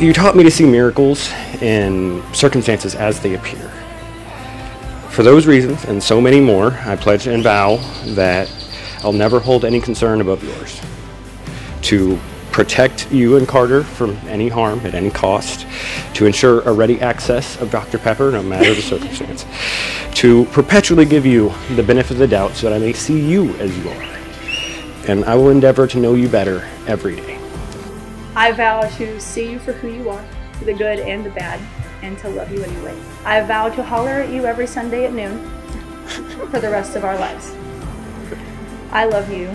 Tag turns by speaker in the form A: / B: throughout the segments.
A: You taught me to see miracles in circumstances as they appear. For those reasons and so many more, I pledge and vow that I'll never hold any concern above yours. To protect you and Carter from any harm at any cost, to ensure a ready access of Dr. Pepper no matter the circumstance, to perpetually give you the benefit of the doubt so that I may see you as you are. And I will endeavor to know you better every day.
B: I vow to see you for who you are, for the good and the bad, and to love you anyway. I vow to holler at you every Sunday at noon for the rest of our lives. I love you,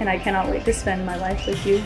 B: and I cannot wait to spend my life with you.